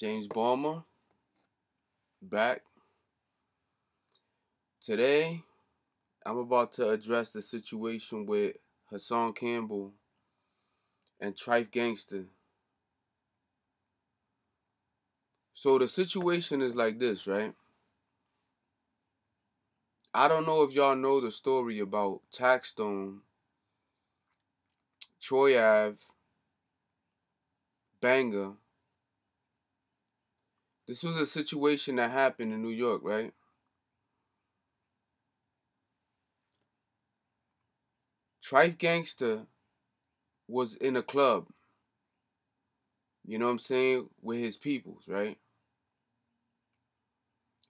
Jamez Bomb-ah back. Today, I'm about to address the situation with Hassan Campbell and Trife Gangsta. So the situation is like this, right? I don't know if y'all know the story about Taxstone, Troy Ave, Banger. This was a situation that happened in New York, right? Trife Gangsta was in a club. You know what I'm saying? With his peoples, right?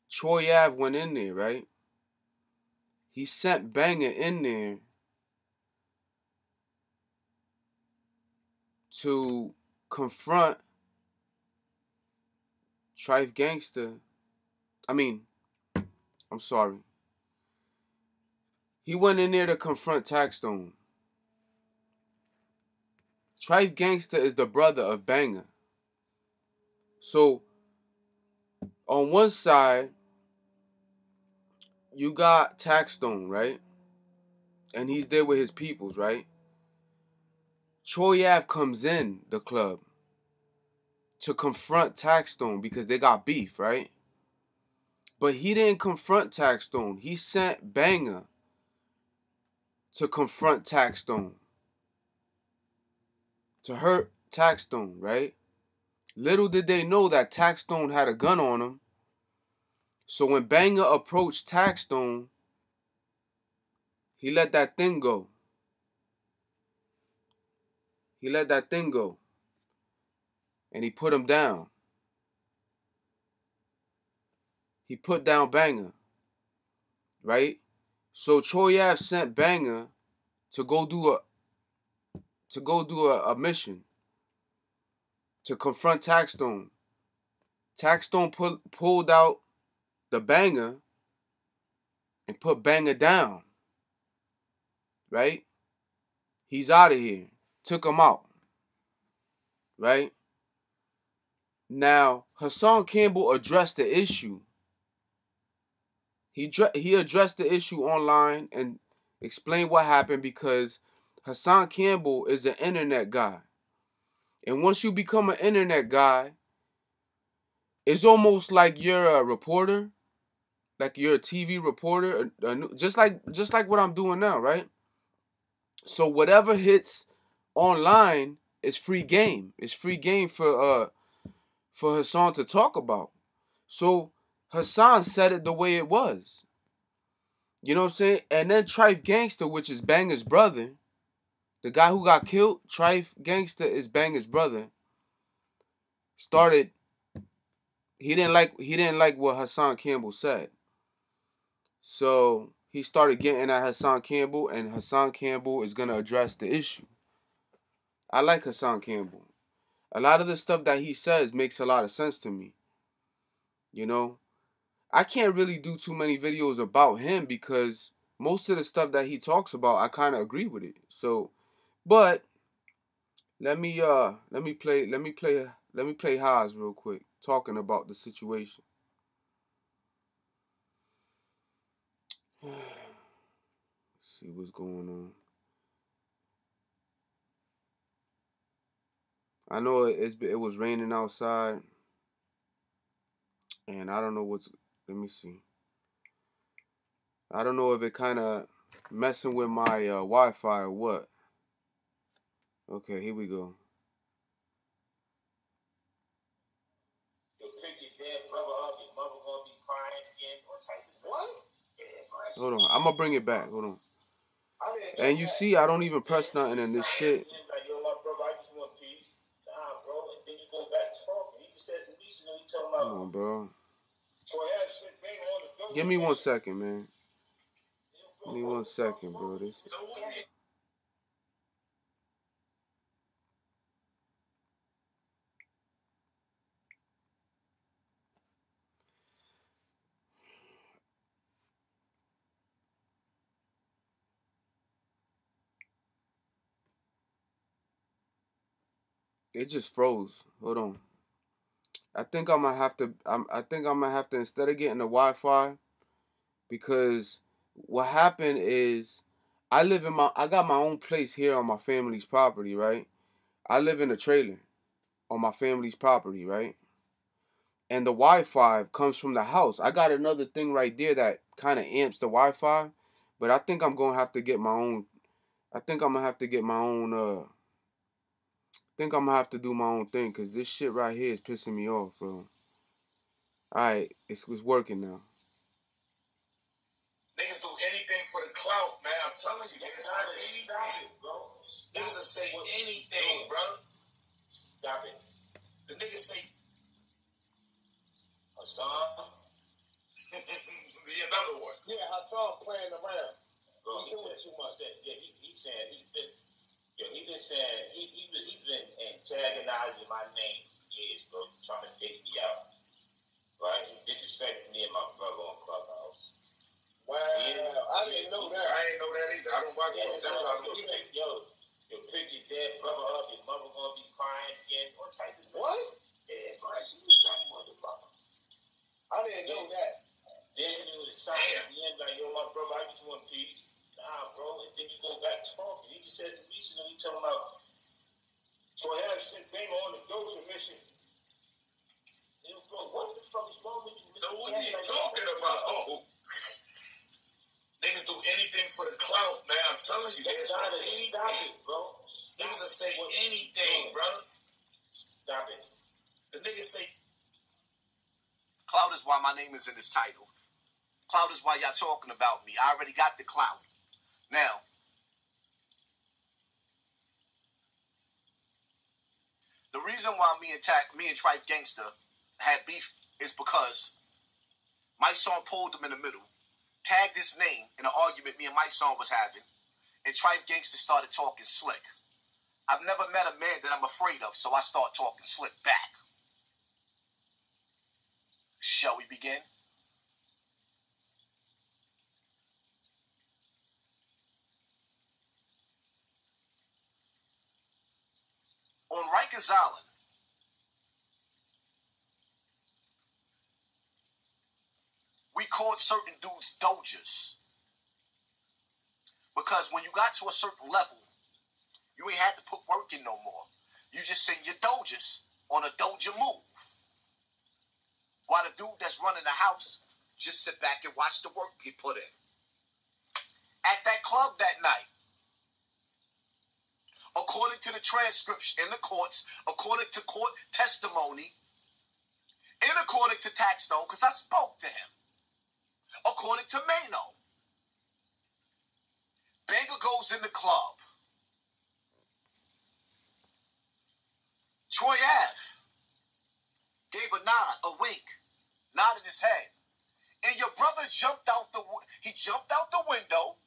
Troy Ave went in there, right? He sent Banger in there to confront Trife Gangsta. I mean, I'm sorry. He went in there to confront Taxstone. Trife Gangsta is the brother of Banger. So, on one side, you got Taxstone, right? And he's there with his peoples, right? Troy Ave comes in the club to confront Taxstone because they got beef, right? But he didn't confront Taxstone. He sent Banger to confront Taxstone. To hurt Taxstone, right? Little did they know that Taxstone had a gun on him. So when Banger approached Taxstone, he let that thing go. He let that thing go. And he put him down. He put down Banger. Right? So Ave sent Banger to go do a to go do a, a mission to confront Taxstone. Taxstone pull, pulled out the banger and put banger down. Right? He's out of here. Took him out. Right? Now, Hassan Campbell addressed the issue. He he addressed the issue online and explained what happened because Hassan Campbell is an internet guy. And once you become an internet guy, it's almost like you're a reporter, like you're a TV reporter, just like just like what I'm doing now, right? So whatever hits online is free game. It's free game for uh for Hassan to talk about. So Hassan said it the way it was. You know what I'm saying? And then Trife Gangsta, which is Banger's brother, the guy who got killed, Trife Gangsta is Banger's brother, started he didn't like he didn't like what Hassan Campbell said. So he started getting at Hassan Campbell, and Hassan Campbell is gonna address the issue. I like Hassan Campbell a lot of the stuff that he says makes a lot of sense to me. You know, I can't really do too many videos about him because most of the stuff that he talks about, I kind of agree with it. So, but let me uh let me play let me play let me play Haas real quick talking about the situation. see what's going on. I know it's it was raining outside, and I don't know what's. Let me see. I don't know if it kind of messing with my uh, Wi-Fi or what. Okay, here we go. Hold on, I'm gonna bring it back. Hold on. And you see, I don't even press nothing in this shit. On, bro. Give me one second, man. Give me one second, bro. This. It just froze. Hold on. I think I'm gonna have to. I'm, I think I'm gonna have to instead of getting the Wi-Fi, because what happened is, I live in my. I got my own place here on my family's property, right? I live in a trailer, on my family's property, right? And the Wi-Fi comes from the house. I got another thing right there that kind of amps the Wi-Fi, but I think I'm gonna have to get my own. I think I'm gonna have to get my own. Uh, think I'm gonna have to do my own thing because this shit right here is pissing me off, bro. Alright, it's, it's working now. Niggas do anything for the clout, man. I'm telling you, niggas have anything, bro. Niggas will say anything, bro. Stop it. The niggas say Hassan. the another one. Yeah, Hassan playing around. Bro, he, he doing said- too much. Yeah, he, he said he just yeah, he been saying he he been, he been antagonizing my name for years, bro, trying to take me out. Right? He's disrespecting me and my brother on Clubhouse. Wow, I didn't know that. I ain't know that either. I don't watch Yeah, so, I know. pick, yo, yo, pick your dead brother up, your mother gonna be crying again. What type of What? Yeah, bro, she was that motherfucker. I didn't know that. Then he was sign at the end like, yo, my brother, I just want peace. Nah, bro. And then you go back talking. He just says recently talking about Troy Ave sent Banger on the Doja mission. Know, bro, what the fuck is wrong with you? So what are you talking about? Oh. Niggas do anything for the clout, man. I'm telling you, niggas trying anything. stop it, bro. Stop Niggas will say what- anything, bro. Stop it. The niggas say Cloud is why my name is in this title. Cloud is why y'all talking about me. I already got the cloud. Now, the reason why me and Tack, me and Trife Gangsta had beef is because Mike Song pulled him in the middle, tagged his name in an argument me and Mike Song was having, and Trife Gangsta started talking slick. I've never met a man that I'm afraid of, so I start talking slick back. Shall we begin? On Rikers Island, we called certain dudes dojas. Because when you got to a certain level, you ain't had to put work in no more. You just send your dojas on a doja move. While the dude that's running the house just sit back and watch the work get put in. At that club that night, according to the transcripts in the courts, according to court testimony, and according to Taxstone, because I spoke to him, according to Mano, Banger goes in the club. Troy Ave gave a nod, a wink, nodded his head. And your brother jumped out the he jumped out the window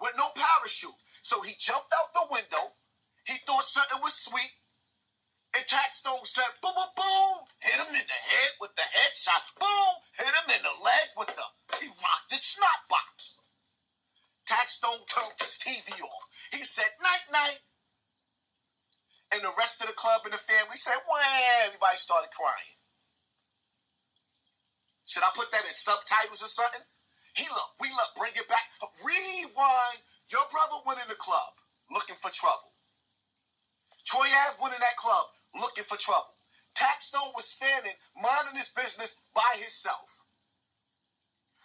with no parachute. So he jumped out the window. He thought something was sweet. And Taxstone said, boom, boom, boom. Hit him in the head with the headshot. Boom. Hit him in the leg with the, he rocked the snot box. Taxstone turned his TV off. He said, night, night. And the rest of the club and the family said, wah. Everybody started crying. Should I put that in subtitles or something? He look, we look, bring it back. Rewind. Your brother went in the club looking for trouble. Troy Ave went in that club looking for trouble. Taxstone was standing, minding his business by himself.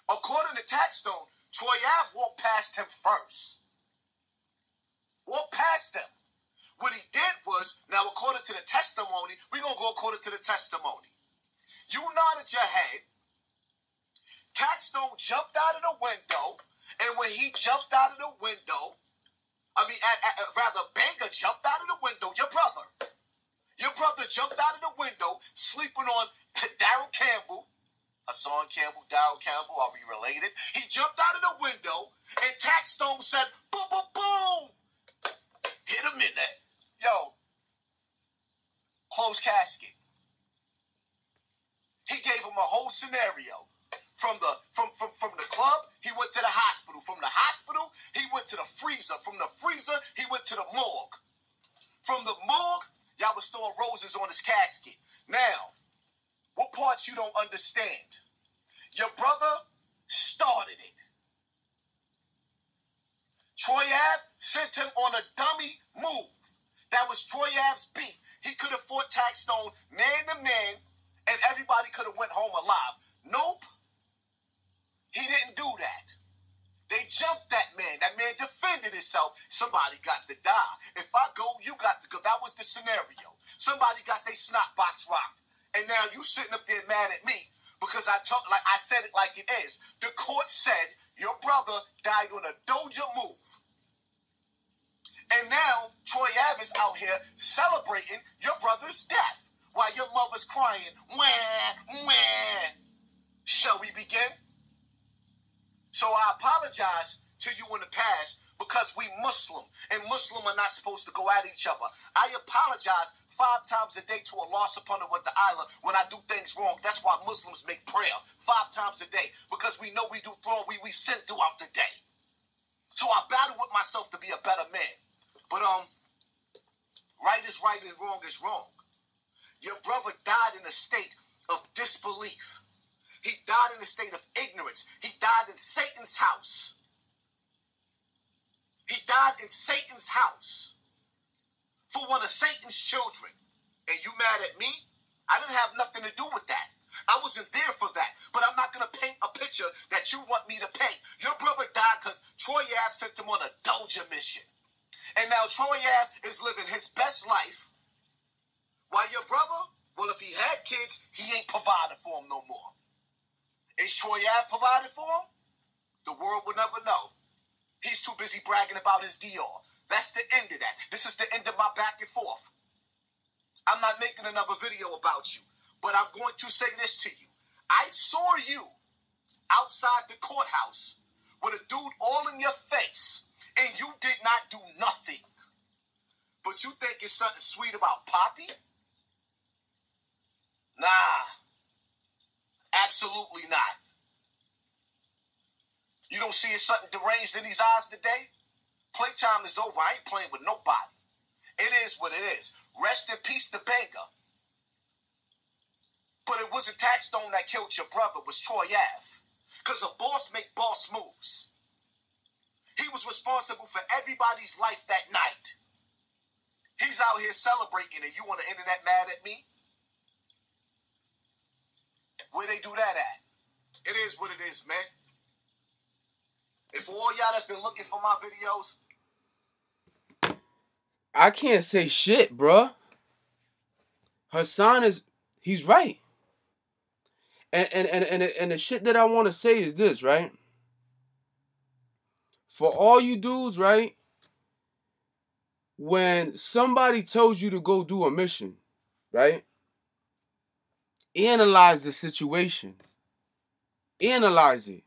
According to Taxstone, Troy Ave walked past him first. Walked past him. What he did was, now according to the testimony, we're going to go according to the testimony. You nodded your head. Taxstone jumped out of the window, and when he jumped out of the window, I mean, at, at, at- rather, Banger jumped out of the window, your brother. Your brother jumped out of the window, sleeping on Daryl Campbell. Hassan Campbell, Daryl Campbell, are we related? He jumped out of the window, and Taxstone said, boom, boom, boom. Hit him in that. Yo, closed casket. He gave him a whole scenario. From the from, from from the club, he went to the hospital. From the hospital, he went to the freezer. From the freezer, he went to the morgue. From the morgue, y'all was throwing roses on his casket. Now, much you don't understand. Your brother started it. Troy Ave sent him on a dummy move. That was Troy Ave's beat. He could have fought Taxstone man to man, and everybody could have went home alive. Nope. He didn't do that. They jumped that man. That man defended himself. Somebody got to die. If I go, you got to go. That was the scenario. Somebody got their snot box rocked. And now you sitting up there mad at me because I talk like I said it like it is. The court said your brother died on a doja move. And now Troy is out here celebrating your brother's death while your mother's crying. Wah, wah. Shall we begin? So I apologize to you in the past because we Muslim and Muslim are not supposed to go at each other. I apologize five times a day to Allah subhanahu wa ta'ala when I do things wrong. That's why Muslims make prayer five times a day because we know we do wrong. We, we sin throughout the day. So I battle with myself to be a better man. But um, right is right and wrong is wrong. Your brother died in a state of disbelief. He died in a state of ignorance. He died in Satan's house. He died in Satan's house for one of Satan's children. And you mad at me? I didn't have nothing to do with that. I wasn't there for that. But I'm not going to paint a picture that you want me to paint. Your brother died because Troy Ave sent him on a doja mission. And now Troy Ave is living his best life. While your brother, well, if he had kids, he ain't provided for him no more. Is Troy Ave provided for him? The world will never know. He's too busy bragging about his DR. That's the end of that. This is the end of my back and forth. I'm not making another video about you, but I'm going to say this to you. I saw you outside the courthouse with a dude all in your face, and you did not do nothing. But you think it's something sweet about Poppy? Nah. Absolutely not. You don't see something deranged in these eyes today? Playtime is over. I ain't playing with nobody. It is what it is. Rest in peace to Banger. But it wasn't Taxstone that killed your brother, it was Troy Ave. Because a boss make boss moves. He was responsible for everybody's life that night. He's out here celebrating, and you on the internet mad at me? Where they do that at? It is what it is, man. For all y'all that's been looking for my videos, I can't say shit, bruh. Hassan is he's right. And and and and, and the shit that I want to say is this, right? For all you dudes, right? When somebody tells you to go do a mission, right? Analyze the situation. Analyze it.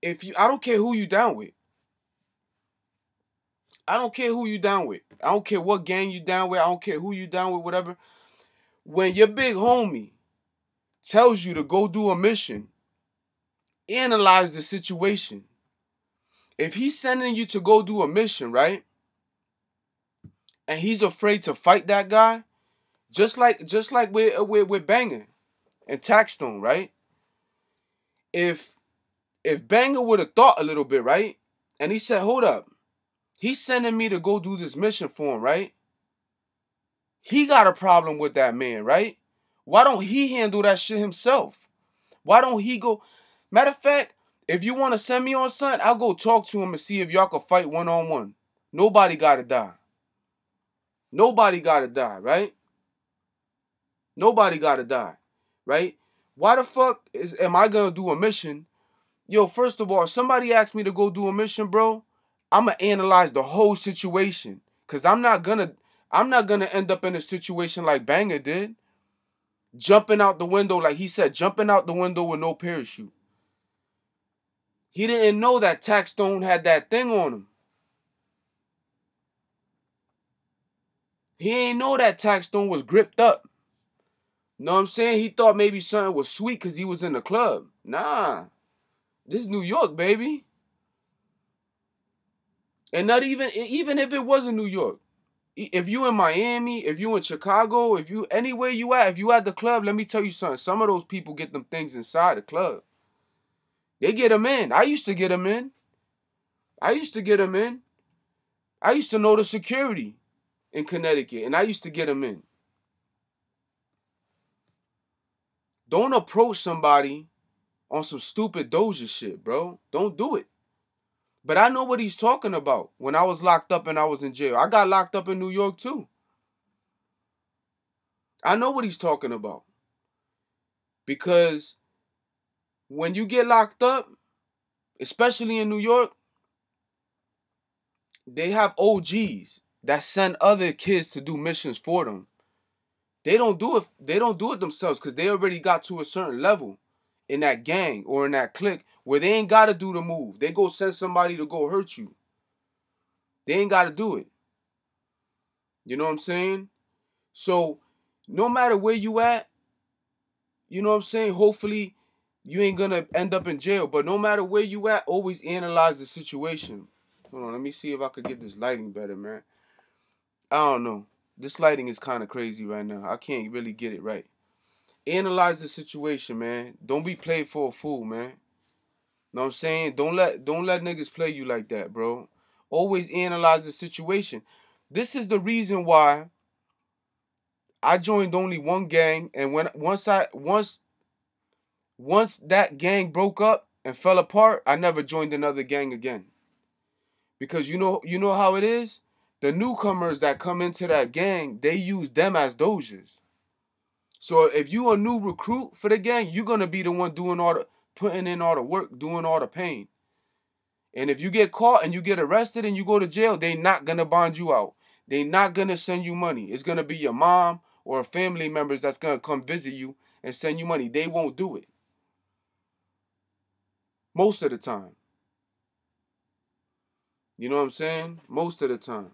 If you I don't care who you down with. I don't care who you down with. I don't care what gang you down with. I don't care who you down with, whatever. When your big homie tells you to go do a mission, analyze the situation. If he's sending you to go do a mission, right? And he's afraid to fight that guy, just like just like we're we're, we're banging and Taxstone, right? If if Banger would have thought a little bit, right? And he said, hold up. He's sending me to go do this mission for him, right? He got a problem with that man, right? Why don't he handle that shit himself? Why don't he go? Matter of fact, if you want to send me on something, I'll go talk to him and see if y'all can fight one on one. Nobody gotta die. Nobody gotta die, right? Nobody gotta die, right? Why the fuck is am I gonna do a mission? Yo, first of all, somebody asked me to go do a mission, bro, I'm gonna analyze the whole situation. Cause I'm not gonna I'm not gonna end up in a situation like Banger did. Jumping out the window, like he said, jumping out the window with no parachute. He didn't know that Taxstone had that thing on him. He ain't know that Taxstone was gripped up. Know what I'm saying? He thought maybe something was sweet because he was in the club. Nah. This is New York, baby. And not even even if it wasn't New York, if you in Miami, if you in Chicago, if you anywhere you at, if you at the club, let me tell you something. Some of those people get them things inside the club. They get them in. I used to get them in. I used to get them in. I used to know the security in Connecticut, and I used to get them in. Don't approach somebody on some stupid Doja shit, bro. Don't do it. But I know what he's talking about when I was locked up and I was in jail. I got locked up in New York too. I know what he's talking about. Because when you get locked up, especially in New York, they have OGs that send other kids to do missions for them. They don't do it they don't do it themselves cuz they already got to a certain level in that gang or in that clique where they ain't got to do the move. They go send somebody to go hurt you. They ain't got to do it. You know what I'm saying? So, no matter where you at, you know what I'm saying? Hopefully, you ain't gonna end up in jail. But no matter where you at, always analyze the situation. Hold on, let me see if I could get this lighting better, man. I don't know. This lighting is kind of crazy right now. I can't really get it right analyze the situation, man. Don't be played for a fool, man. Know what I'm saying? Don't let don't let niggas play you like that, bro. Always analyze the situation. This is the reason why I joined only one gang, and when once I once once that gang broke up and fell apart, I never joined another gang again. Because you know you know how it is? The newcomers that come into that gang, they use them as dojas. So if you a new recruit for the gang, you're gonna be the one doing all the putting in all the work, doing all the pain. And if you get caught and you get arrested and you go to jail, they not gonna bond you out. They not gonna send you money. It's gonna be your mom or family members that's gonna come visit you and send you money. They won't do it. Most of the time. You know what I'm saying? Most of the time.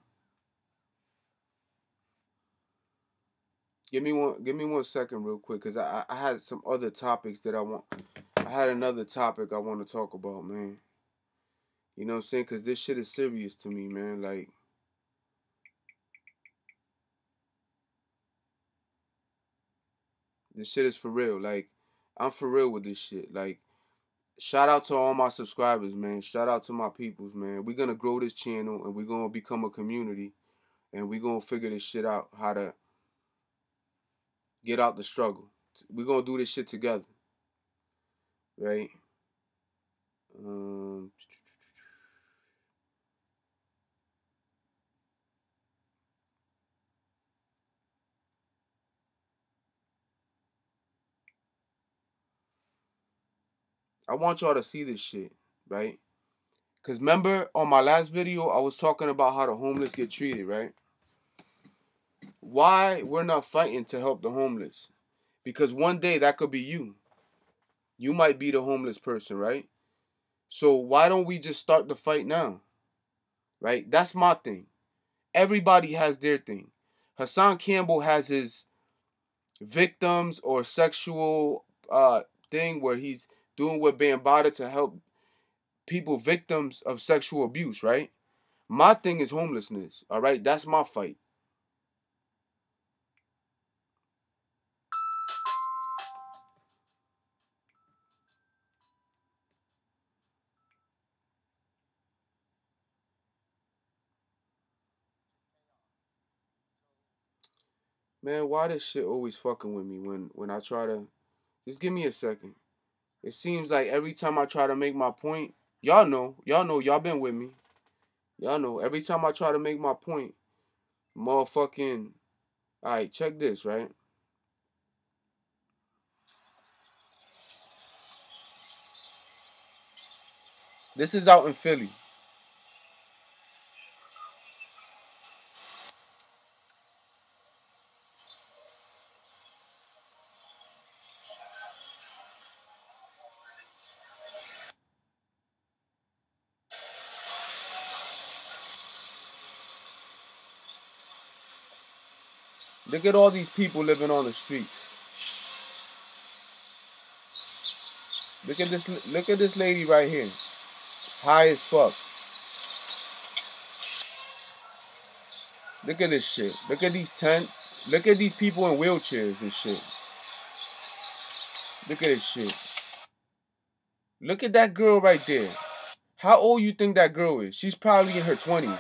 Give me one. Give me one second, real quick, cause I I had some other topics that I want. I had another topic I want to talk about, man. You know what I'm saying? Cause this shit is serious to me, man. Like. This shit is for real. Like, I'm for real with this shit. Like, shout out to all my subscribers, man. Shout out to my peoples, man. We're gonna grow this channel and we're gonna become a community and we're gonna figure this shit out how to get out the struggle. We're gonna do this shit together. Right? Um I want y'all to see this shit, right? Cause remember on my last video I was talking about how the homeless get treated, right? Why we're not fighting to help the homeless. Because one day that could be you. You might be the homeless person, right? So why don't we just start the fight now? Right? That's my thing. Everybody has their thing. Hassan Campbell has his victims or sexual uh thing where he's doing with Bambaataa to help people victims of sexual abuse, right? My thing is homelessness, all right? That's my fight. Man, why this shit always fucking with me when when I try to just give me a second. It seems like every time I try to make my point, y'all know, y'all know, y'all been with me. Y'all know, every time I try to make my point, motherfucking Alright, check this, right? This is out in Philly. Look at all these people living on the street. Look at this look at this lady right here. High as fuck. Look at this shit. Look at these tents. Look at these people in wheelchairs and shit. Look at this shit. Look at that girl right there. How old you think that girl is? She's probably in her 20s.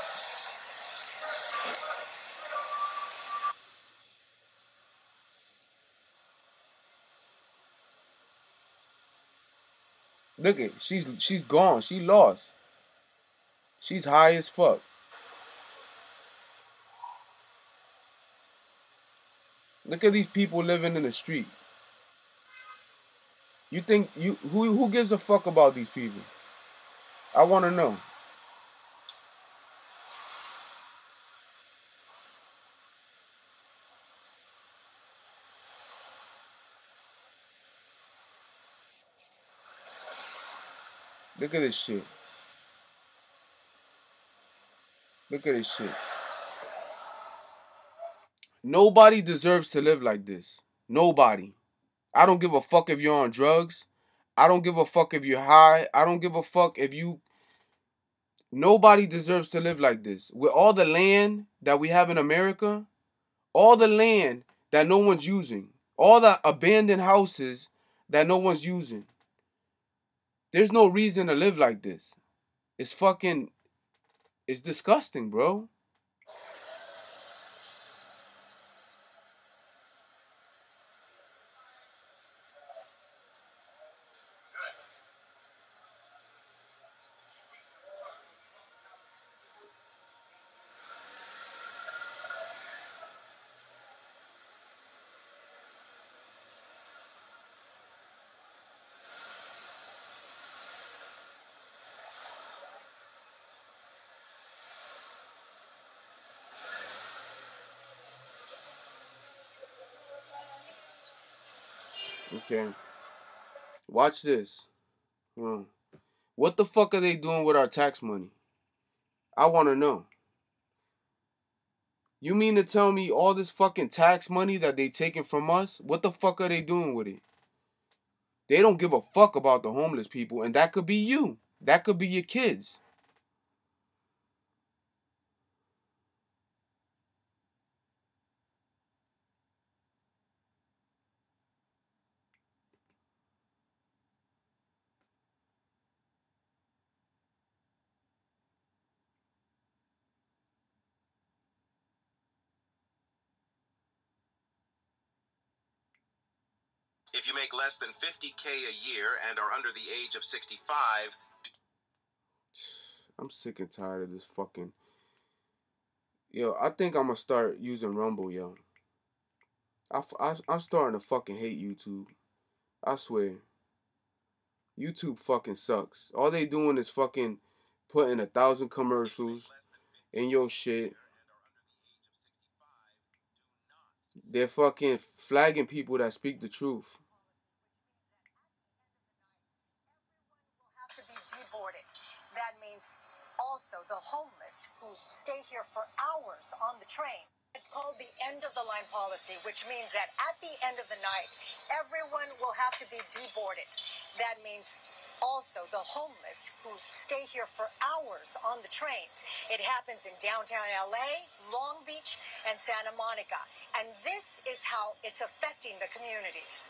Look at she's she's gone. She lost. She's high as fuck. Look at these people living in the street. You think you who who gives a fuck about these people? I want to know. Look at this shit. Look at this shit. Nobody deserves to live like this. Nobody. I don't give a fuck if you're on drugs. I don't give a fuck if you're high. I don't give a fuck if you. Nobody deserves to live like this. With all the land that we have in America, all the land that no one's using, all the abandoned houses that no one's using. There's no reason to live like this. It's fucking. It's disgusting, bro. Okay. Watch this. Hmm. What the fuck are they doing with our tax money? I want to know. You mean to tell me all this fucking tax money that they taking from us? What the fuck are they doing with it? They don't give a fuck about the homeless people, and that could be you. That could be your kids. If you make less than 50K a year and are under the age of 65, I'm sick and tired of this fucking. Yo, I think I'm gonna start using Rumble, yo. I, I'm starting to fucking hate YouTube. I swear. YouTube fucking sucks. All they doing is fucking putting a thousand commercials in your shit. They're fucking flagging people that speak the truth. have to be deported. That means also the homeless who stay here for hours on the train. It's called the end of the line policy, which means that at the end of the night, everyone will have to be deboarded. That means also the homeless who stay here for hours on the trains. It happens in downtown LA, Long Beach, and Santa Monica. And this is how it's affecting the communities.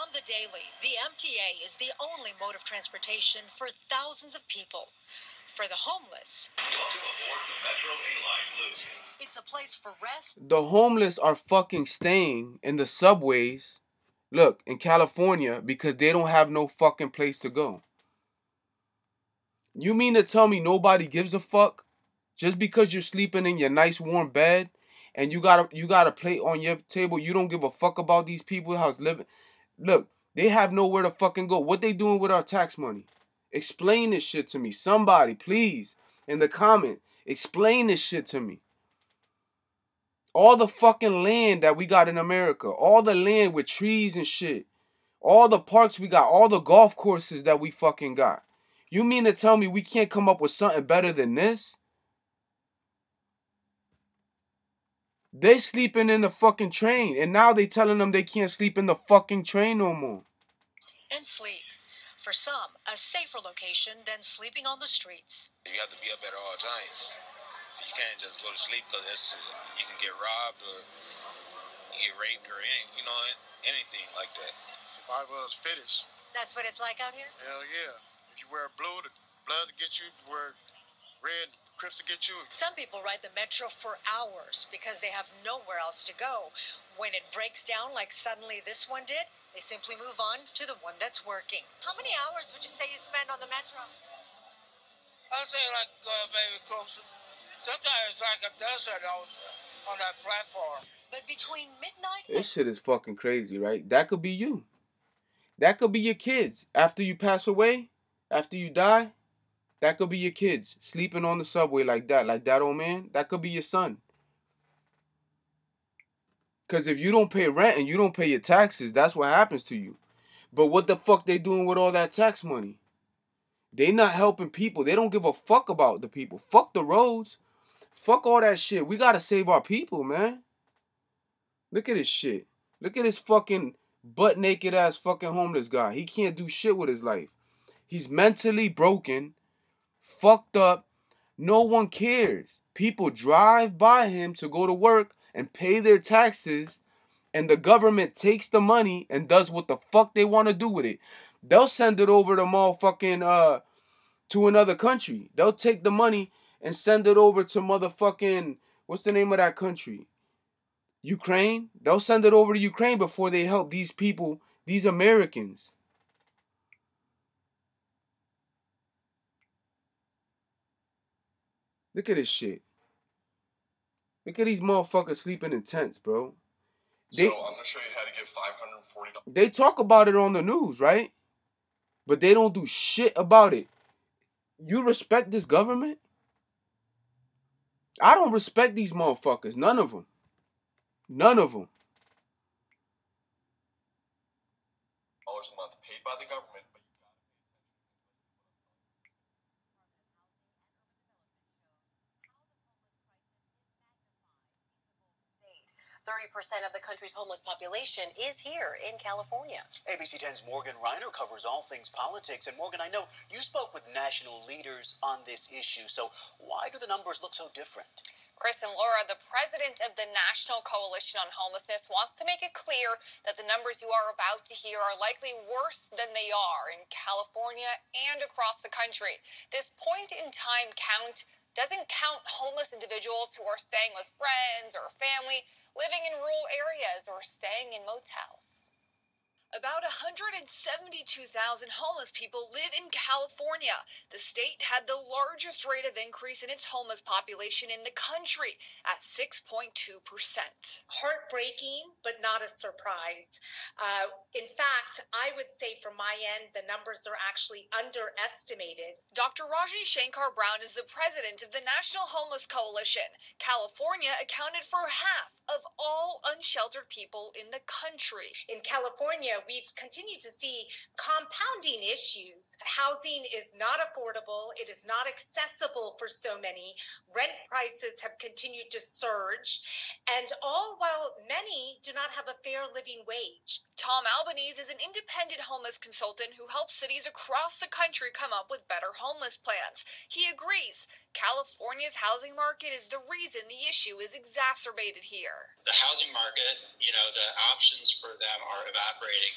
On the daily, the MTA is the only mode of transportation for thousands of people. For the homeless, it's a place for rest. The homeless are fucking staying in the subways, look, in California because they don't have no fucking place to go. You mean to tell me nobody gives a fuck? Just because you're sleeping in your nice warm bed and you got a you got a plate on your table, you don't give a fuck about these people how's living. Look, they have nowhere to fucking go. What they doing with our tax money? Explain this shit to me. Somebody, please, in the comment, explain this shit to me. All the fucking land that we got in America, all the land with trees and shit, all the parks we got, all the golf courses that we fucking got. You mean to tell me we can't come up with something better than this? They sleeping in the fucking train, and now they telling them they can't sleep in the fucking train no more. and sleep. For some, a safer location than sleeping on the streets. You have to be up at all times. You can't just go to sleep because you can get robbed or you get raped or any, you know, anything like that. Survival of the fittest. That's what it's like out here? Hell yeah. If you wear blue, the blood will get you. If you wear red, the crips will get you. Some people ride the metro for hours because they have nowhere else to go. When it breaks down, like suddenly this one did, they simply move on to the one that's working. How many hours would you say you spend on the metro? I'd say like uh, maybe close. to- Sometimes it's like a desert on on that platform. But between midnight This shit is fucking crazy, right? That could be you. That could be your kids. After you pass away, after you die, that could be your kids sleeping on the subway like that, like that old man. That could be your son. Cause if you don't pay rent and you don't pay your taxes, that's what happens to you. But what the fuck they doing with all that tax money? They not helping people. They don't give a fuck about the people. Fuck the roads. Fuck all that shit. We gotta save our people, man. Look at this shit. Look at this fucking butt naked ass fucking homeless guy. He can't do shit with his life. He's mentally broken, fucked up. No one cares. People drive by him to go to work and pay their taxes, and the government takes the money and does what the fuck they want to do with it. They'll send it over to motherfucking uh to another country. They'll take the money and send it over to motherfucking what's the name of that country? Ukraine. They'll send it over to Ukraine before they help these people, these Americans. Look at this shit. Look at these motherfuckers sleeping in tents, bro. They so I'm gonna show you how to get five hundred forty dollars. they talk about it on the news, right? But they don't do shit about it. You respect this government? I don't respect these motherfuckers. None of them. None of them. dollars a month paid by the government, 30% of the country's homeless population is here in California. ABC 10's Morgan Reiner covers all things politics. And Morgan, I know you spoke with national leaders on this issue. So why do the numbers look so different? Chris and Laura, the president of the National Coalition on Homelessness wants to make it clear that the numbers you are about to hear are likely worse than they are in California and across the country. This point in time count doesn't count homeless individuals who are staying with friends or family living in rural areas, or staying in motels. About 172,000 homeless people live in California. The state had the largest rate of increase in its homeless population in the country at 6.2%. heartbreaking, but not a surprise. Uh, in fact, I would say from my end, the numbers are actually underestimated. Dr. Raji Shankar Brown is the president of the National Homeless Coalition. California accounted for half of all unsheltered people in the country. In California, we've continued to see compounding issues. Housing is not affordable, it is not accessible for so many. Rent prices have continued to surge, and all while many do not have a fair living wage. Tom Albanese is an independent homeless consultant who helps cities across the country come up with better homeless plans. He agrees California's housing market is the reason the issue is exacerbated here. the housing market, you know, the options for them are evaporating.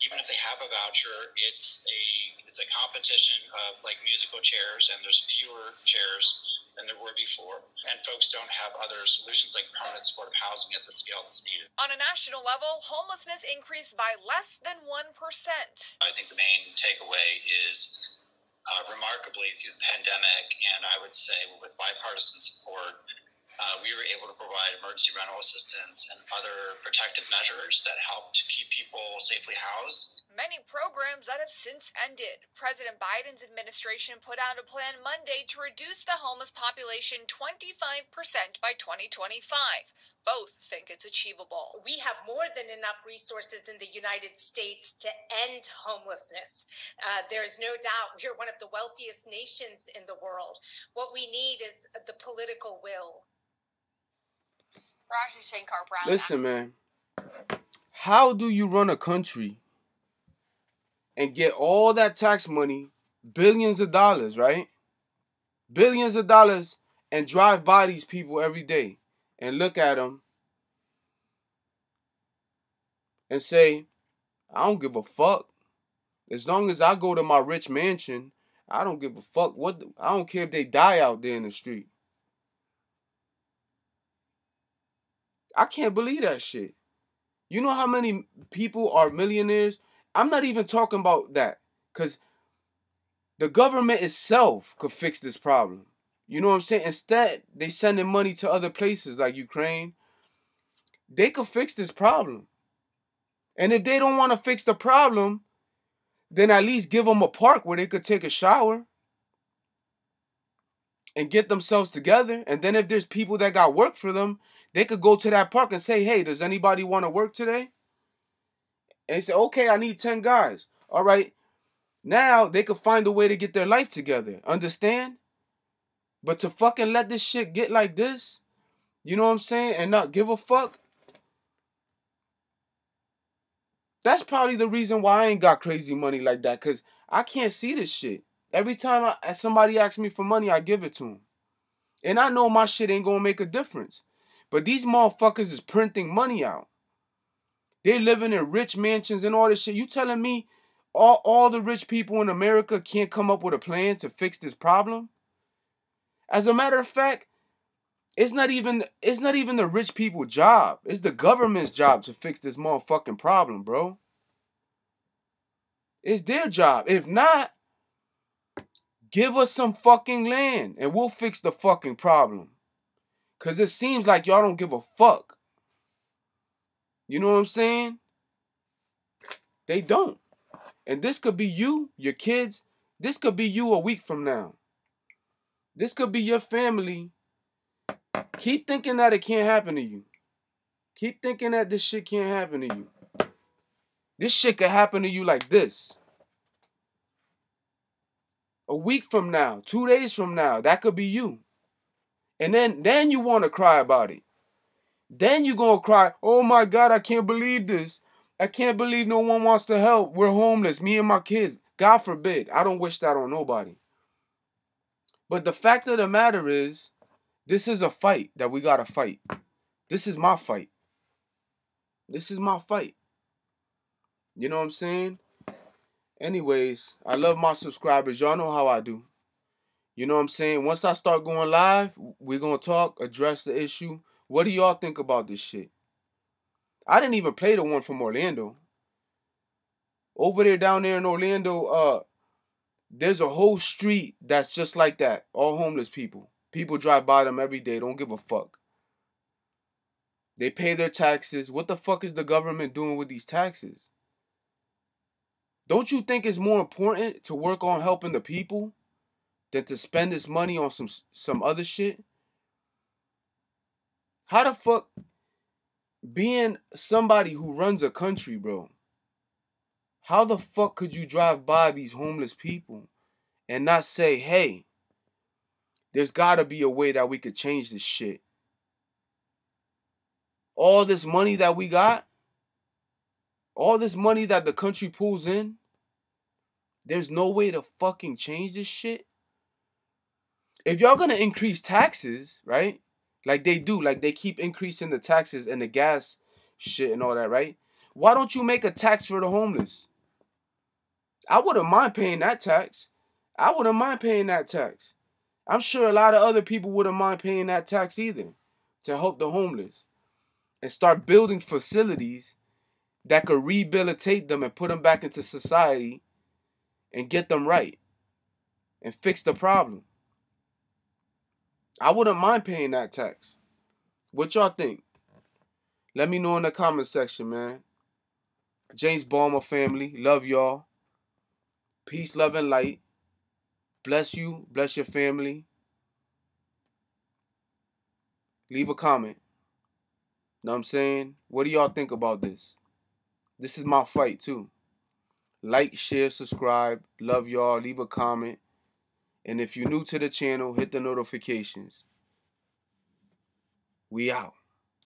Even if they have a voucher, it's a it's a competition of like musical chairs, and there's fewer chairs than there were before. And folks don't have other solutions like permanent supportive housing at the scale that's needed. On a national level, homelessness increased by less than 1%. I think the main takeaway is uh, remarkably through the pandemic, and I would say with bipartisan support, uh, we were able to provide emergency rental assistance and other protective measures that helped keep people safely housed. Many programs that have since ended. President Biden's administration put out a plan Monday to reduce the homeless population 25% by 2025. Both think it's achievable. We have more than enough resources in the United States to end homelessness. Uh, there is no doubt we're one of the wealthiest nations in the world. What we need is the political will. Shankar Brown. Listen, man. How do you run a country and get all that tax money, billions of dollars, right? Billions of dollars, and drive by these people every day and look at them and say, I don't give a fuck. As long as I go to my rich mansion, I don't give a fuck what I don't care if they die out there in the street. I can't believe that shit. You know how many people are millionaires? I'm not even talking about that cuz the government itself could fix this problem. You know what I'm saying? Instead, they sending money to other places like Ukraine. They could fix this problem. And if they don't want to fix the problem, then at least give them a park where they could take a shower and get themselves together. And then if there's people that got work for them, they could go to that park and say, hey, does anybody want to work today? And they say, okay, I need 10 guys. All right. Now they could find a way to get their life together. Understand? But to fucking let this shit get like this, you know what I'm saying? And not give a fuck. That's probably the reason why I ain't got crazy money like that. Cause I can't see this shit. Every time I, somebody asks me for money, I give it to them. And I know my shit ain't gonna make a difference. But these motherfuckers is printing money out. They're living in rich mansions and all this shit. You telling me all, all the rich people in America can't come up with a plan to fix this problem? As a matter of fact, it's not even it's not even the rich people job. It's the government's job to fix this motherfucking problem, bro. It's their job. If not, give us some fucking land and we'll fix the fucking problem. Cause it seems like y'all don't give a fuck. You know what I'm saying? They don't. And this could be you, your kids. This could be you a week from now. This could be your family Keep thinking that it can't happen to you. Keep thinking that this shit can't happen to you. This shit could happen to you like this. A week from now, two days from now, that could be you. And then then you want to cry about it. Then you're gonna cry, oh my God, I can't believe this. I can't believe no one wants to help. We're homeless, me and my kids. God forbid. I don't wish that on nobody. But the fact of the matter is, this is a fight that we gotta fight. This is my fight. This is my fight. You know what I'm saying? Anyways, I love my subscribers. Y'all know how I do. You know what I'm saying? Once I start going live, we're gonna talk, address the issue. What do y'all think about this shit? I didn't even play the one from Orlando. Over there down there in Orlando, uh, there's a whole street that's just like that. All homeless people. People drive by them every day, don't give a fuck. They pay their taxes. What the fuck is the government doing with these taxes? Don't you think it's more important to work on helping the people than to spend this money on some some other shit? How the fuck being somebody who runs a country, bro? How the fuck could you drive by these homeless people and not say, "Hey, there's got to be a way that we could change this shit. All this money that we got, all this money that the country pulls in, there's no way to fucking change this shit. If y'all gonna increase taxes, right? Like they do, like they keep increasing the taxes and the gas shit and all that, right? Why don't you make a tax for the homeless? I wouldn't mind paying that tax. I wouldn't mind paying that tax. I'm sure a lot of other people wouldn't mind paying that tax either to help the homeless and start building facilities that could rehabilitate them and put them back into society and get them right and fix the problem. I wouldn't mind paying that tax. What y'all think? Let me know in the comment section, man. Jamez Bomb-ah family, love y'all. Peace, love, and light. Bless you. Bless your family. Leave a comment. Know what I'm saying? What do y'all think about this? This is my fight too. Like, share, subscribe. Love y'all. Leave a comment. And if you're new to the channel, hit the notifications. We out.